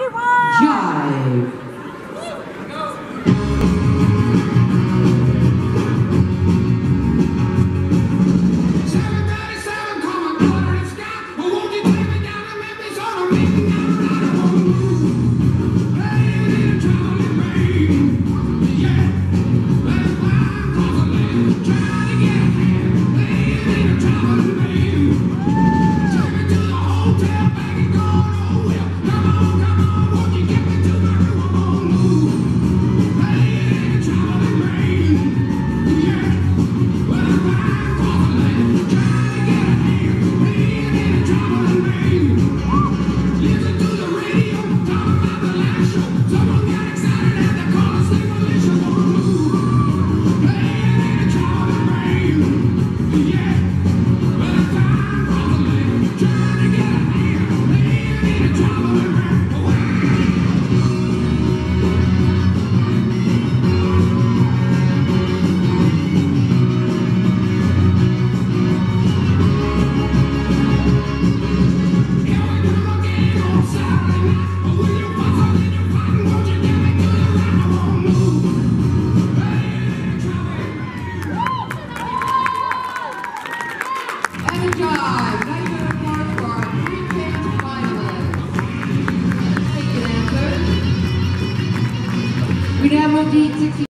Jive. We now move to 60.